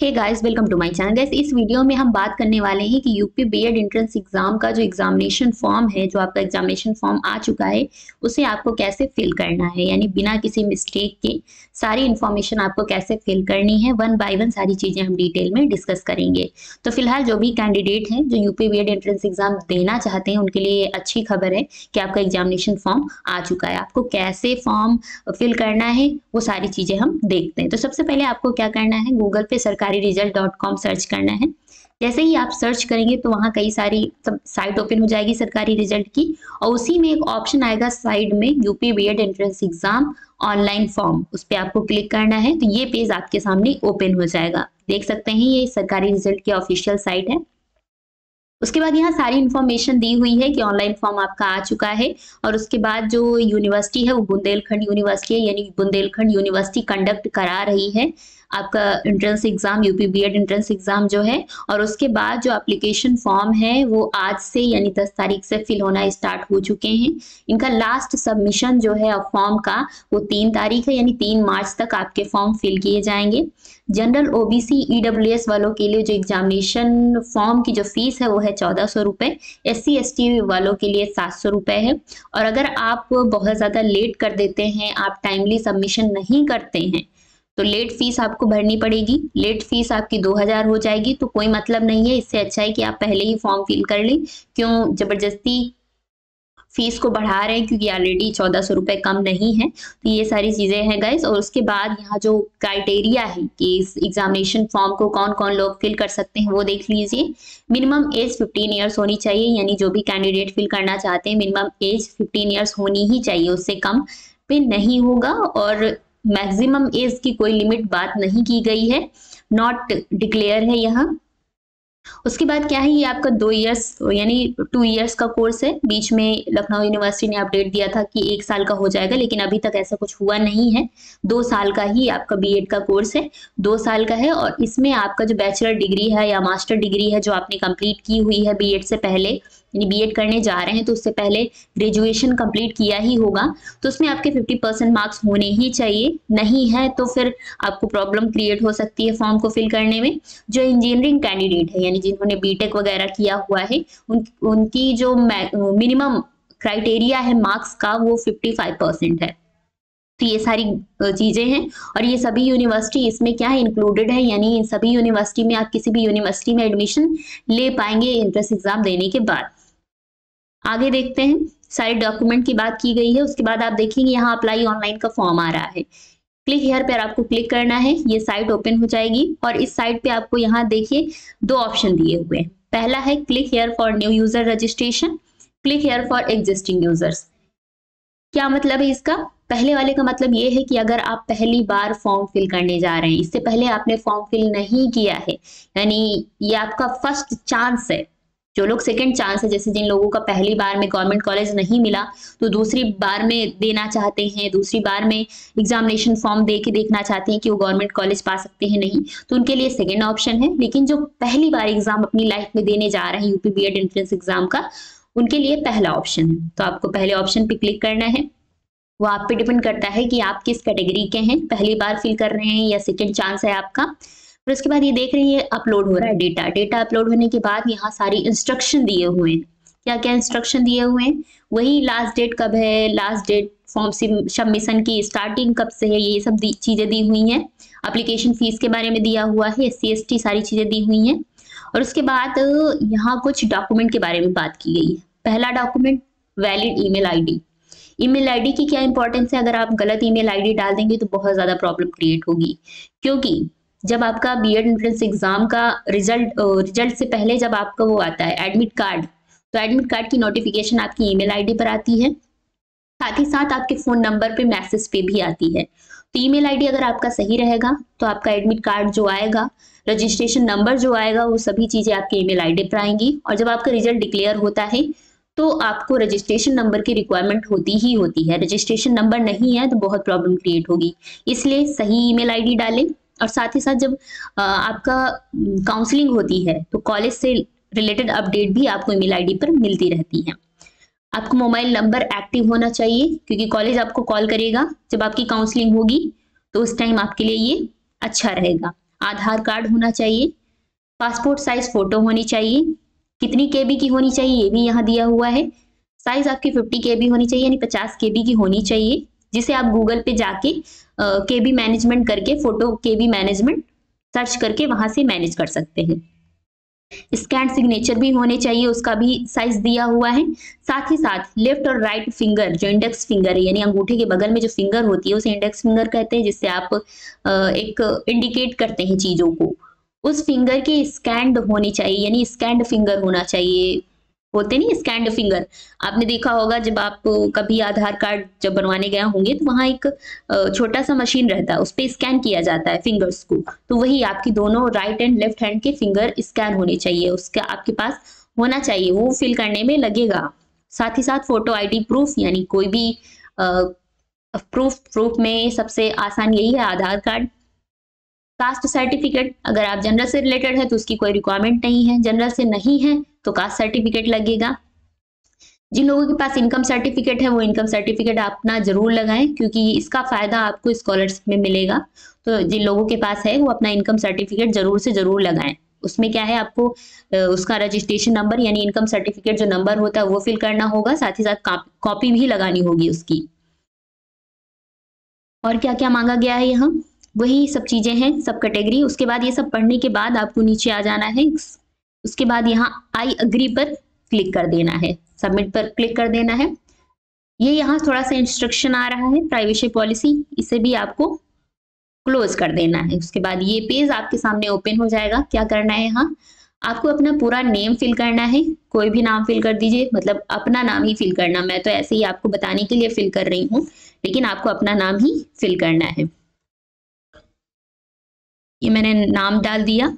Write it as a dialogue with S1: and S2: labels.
S1: Hey guys welcome to my channel guys इस video में हम बात करने वाले हैं कि यूपी बीएड एंट्रेंस एग्ज़ाम का जो एग्जामिनेशन फॉर्म है, जो आपका एग्जामिनेशन फॉर्म आ चुका है, उसे आपको कैसे फिल करना है? यानी बिना किसी मिस्टेक के सारी इन्फॉर्मेशन आपको कैसे फिल करनी है? वन बाय वन सारी चीज़ें हम डिटेल में डिस्कस करेंगे। तो फ़िलहाल जो भी कैंडिडेट हैं, जो यूपी बी एंट्रेंस एग्ज़ाम देना चाहते हैं, उनके लिए अच्छी खबर है कि आपका एग्जामिनेशन फॉर्म आ चुका है। आपको कैसे फॉर्म फिल करना है, वो सारी चीज़ें हम देखते हैं। तो सबसे पहले आपको क्या करना है? गूगल पे सरकार सरकारी रिज़ल्ट डॉट कॉम सर्च करना है। जैसे ही आप सर्च करेंगे तो वहाँ कई सारी सब साइट ओपन हो जाएगी सरकारी रिज़ल्ट की और उसी में एक ऑप्शन आएगा साइड में UP B Ed entrance exam online form उस पर आपको क्लिक करना है तो ये पेज आपके सामने ओपन हो जाएगा। देख सकते हैं ये सरकारी रिज़ल्ट की ऑफिशियल साइट है। उसके बाद यहाँ सारी इन्फॉर्मेशन दी हुई है कि ऑनलाइन फॉर्म आपका आ चुका है और उसके बाद जो यूनिवर्सिटी है वो बुंदेलखंड यूनिवर्सिटी है, यानी बुंदेलखंड यूनिवर्सिटी कंडक्ट करा रही है। आपका entrance exam UP B Ed entrance exam जो है, और उसके बाद जो एप्लीकेशन फॉर्म है, वो आज से, यानी दस तारीख से फिल होना स्टार्ट हो चुके हैं। इनका लास्ट सबमिशन जो है फॉर्म का, वो तीन तारीख है, यानी तीन मार्च तक आपके फॉर्म फिल किए जाएँगे। जनरल ओबीसी ईडब्ल्यूएस वालों के लिए जो एग्जामिनेशन फॉर्म की जो फ़ीस है, वो है चौदह सौ रुपए। एस सी वालों के लिए सात सौ रुपए है। और अगर आप बहुत ज़्यादा लेट कर देते हैं, आप टाइमली सबमिशन नहीं करते हैं तो लेट फ़ीस आपको भरनी पड़ेगी। लेट फ़ीस आपकी दो हज़ार हो जाएगी तो कोई मतलब नहीं है। इससे अच्छा है कि आप पहले ही फॉर्म फिल कर लें। क्यों? ज़बरदस्ती फ़ीस को बढ़ा रहे हैं, क्योंकि ऑलरेडी चौदह सौ रुपये कम नहीं है। तो ये सारी चीज़ें हैं गाइस और उसके बाद यहाँ जो क्राइटेरिया है कि इस एग्जामिनेशन फॉर्म को कौन कौन लोग फिल कर सकते हैं, वो देख लीजिए। मिनिमम एज 15 इयर्स होनी चाहिए, यानी जो भी कैंडिडेट फिल करना चाहते हैं मिनिमम एज 15 इयर्स होनी ही चाहिए, उससे कम पे नहीं होगा। और मैक्सिमम एज की कोई लिमिट बात नहीं की गई है नॉट डिक्लेयर है यहाँ। उसके बाद क्या है, ये आपका दो इयर्स यानी टू इयर्स का कोर्स है। बीच में लखनऊ यूनिवर्सिटी ने अपडेट दिया था कि एक साल का हो जाएगा, लेकिन अभी तक ऐसा कुछ हुआ नहीं है। दो साल का ही आपका बीएड का कोर्स है, दो साल का है, और इसमें आपका जो बैचलर डिग्री है या मास्टर डिग्री है, जो आपने कंप्लीट की हुई है बीएड से पहले यानी बीएड करने जा रहे हैं तो उससे पहले ग्रेजुएशन कंप्लीट किया ही होगा। तो उसमें आपके 50 परसेंट मार्क्स होने ही चाहिए। नहीं है तो फिर आपको प्रॉब्लम क्रिएट हो सकती है फॉर्म को फिल करने में। जो इंजीनियरिंग कैंडिडेट है यानी जिन्होंने बीटेक वगैरह किया हुआ है उन, उनकी जो मिनिमम क्राइटेरिया है मार्क्स का वो फिफ्टी परसेंट है। तो ये सारी चीज़ें हैं और ये सभी यूनिवर्सिटी इसमें क्या है इंक्लूडेड है? यानी इन सभी यूनिवर्सिटी में आप किसी भी यूनिवर्सिटी में एडमिशन ले पाएँगे एंट्रेंस एग्ज़ाम देने के बाद। आगे देखते हैं। सारे डॉक्यूमेंट की बात की गई है। उसके बाद आप देखेंगे यहाँ अप्लाई ऑनलाइन का फॉर्म आ रहा है। क्लिक हेयर पर आपको क्लिक करना है। ये साइट ओपन हो जाएगी और इस साइट पे आपको यहाँ देखिए दो ऑप्शन दिए हुए हैं। पहला है click here for new user registration click here for existing users क्या मतलब है इसका? पहले वाले का मतलब ये है कि अगर आप पहली बार फॉर्म फिल करने जा रहे हैं, इससे पहले आपने फॉर्म फिल नहीं किया है, यानी ये आपका फ़र्स्ट चांस है। जो लोग सेकेंड चांस है, जैसे जिन लोगों का पहली बार में गवर्नमेंट कॉलेज नहीं मिला तो दूसरी बार में देना चाहते हैं, दूसरी बार में एग्जामिनेशन फॉर्म दे के देखना चाहते हैं कि वो गवर्नमेंट कॉलेज पा सकते हैं नहीं तो उनके लिए सेकेंड ऑप्शन है। लेकिन जो पहली बार एग्ज़ाम अपनी लाइफ में देने जा रहे हैं यूपी बी एंट्रेंस एग्ज़ाम का, उनके लिए पहला ऑप्शन है। तो आपको पहले ऑप्शन पे क्लिक करना है। वो आप पे डिपेंड करता है कि आप किस कैटेगरी के हैं, पहली बार फिल कर रहे हैं या सेकेंड चांस है आपका। फिर उसके बाद ये देख रही है अपलोड हो रहा है डेटा डेटा अपलोड होने के बाद यहाँ सारी इंस्ट्रक्शन दिए हुए हैं। क्या क्या इंस्ट्रक्शन दिए हुए हैं? वही लास्ट डेट कब है? लास्ट डेट फॉर्म सबमिशन की स्टार्टिंग कब से है? ये सब चीज़ें दी हुई हैं। एप्लीकेशन फ़ीस के बारे में दिया हुआ है एस सी सारी चीज़ें दी हुई हैं। और उसके बाद यहाँ कुछ डॉक्यूमेंट के बारे में बात की गई है। पहला document valid email ID email ID की क्या इंपॉर्टेंस है? अगर आप गलत ईमेल आईडी डाल देंगे तो बहुत ज़्यादा प्रॉब्लम क्रिएट होगी। क्योंकि जब आपका बी एड एंट्रेंस एग्ज़ाम का रिज़ल्ट रिज़ल्ट से पहले जब आपका वो आता है एडमिट कार्ड तो एडमिट कार्ड की नोटिफिकेशन आपकी ईमेल आईडी पर आती है। साथ ही साथ आपके फ़ोन नंबर पे मैसेज पे भी आती है। तो ईमेल आईडी अगर आपका सही रहेगा तो आपका एडमिट कार्ड जो आएगा रजिस्ट्रेशन नंबर जो आएगा, वो सभी चीज़ें आपके ईमेल आईडी पर आएँगी। और जब आपका रिज़ल्ट डिक्लेयर होता है तो आपको रजिस्ट्रेशन नंबर की रिक्वायरमेंट होती ही होती है। रजिस्ट्रेशन नंबर नहीं है तो बहुत प्रॉब्लम क्रिएट होगी। इसलिए सही ईमेल आईडी डालें। और साथ ही साथ जब आपका काउंसलिंग होती है तो कॉलेज से रिलेटेड अपडेट भी आपको ईमेल आईडी पर मिलती रहती है। आपको मोबाइल नंबर एक्टिव होना चाहिए, क्योंकि कॉलेज आपको कॉल करेगा, जब आपकी काउंसलिंग होगी तो उस टाइम आपके लिए ये अच्छा रहेगा। आधार कार्ड होना चाहिए पासपोर्ट साइज़ फ़ोटो होनी चाहिए, कितनी केबी की होनी चाहिए, ये भी यहाँ दिया हुआ है। साइज़ आपकी 50 के होनी चाहिए, यानी 50 के की होनी चाहिए, जिसे आप गूगल पे जाके के बी मैनेजमेंट करके photo K B management search करके वहाँ से मैनेज कर सकते हैं। स्कैन सिग्नेचर भी होने चाहिए, उसका भी साइज़ दिया हुआ है। साथ ही साथ लेफ़्ट और राइट फिंगर जो इंडेक्स फिंगर है, यानी अंगूठे के बगल में जो फिंगर होती है, उसे इंडेक्स फिंगर कहते हैं, जिससे आप एक इंडिकेट करते हैं चीज़ों को। उस फिंगर के स्कैंड होनी चाहिए, यानी स्कैंड फिंगर होना चाहिए होते नहीं स्कैंड फिंगर आपने देखा होगा, जब आप कभी आधार कार्ड जब बनवाने गए होंगे तो वहाँ एक छोटा सा मशीन रहता है, उस पर स्कैन किया जाता है फिंगर्स को। तो वही आपकी दोनों राइट एंड लेफ़्ट हैंड के फिंगर स्कैन होने चाहिए, उसका आपके पास होना चाहिए, वो फिल करने में लगेगा। साथ ही साथ फ़ोटो आईडी प्रूफ यानी कोई भी प्रूफ प्रूफ में सबसे आसान यही है आधार कार्ड। कास्ट सर्टिफिकेट अगर आप जनरल से रिलेटेड है तो उसकी कोई रिक्वायरमेंट नहीं है। जनरल से नहीं है तो कास्ट सर्टिफिकेट लगेगा। जिन लोगों के पास इनकम सर्टिफिकेट है, वो इनकम सर्टिफिकेट अपना ज़रूर लगाएँ, क्योंकि इसका फ़ायदा आपको स्कॉलरशिप में मिलेगा। तो जिन लोगों के पास है, वो अपना इनकम सर्टिफिकेट ज़रूर से ज़रूर लगाएँ। उसमें क्या है, आपको उसका रजिस्ट्रेशन नंबर यानी इनकम सर्टिफिकेट जो नंबर होता है, वो फिल करना होगा, साथ ही साथ कॉपी भी लगानी होगी उसकी। और क्या क्या मांगा गया है यहाँ? वही सब चीज़ें हैं, सब कैटेगरी उसके बाद ये सब पढ़ने के बाद आपको नीचे आ जाना है। उसके बाद यहाँ आई अग्री पर क्लिक कर देना है। सबमिट पर क्लिक कर देना है। ये यहाँ थोड़ा सा इंस्ट्रक्शन आ रहा है प्राइवेसी पॉलिसी इसे भी आपको क्लोज कर देना है। उसके बाद ये पेज आपके सामने ओपन हो जाएगा। क्या करना है यहाँ? आपको अपना पूरा नेम फिल करना है। कोई भी नाम फिल कर दीजिए मतलब अपना नाम ही फिल करना। मैं तो ऐसे ही आपको बताने के लिए फिल कर रही हूँ, लेकिन आपको अपना नाम ही फिल करना है। ये मैंने नाम डाल दिया।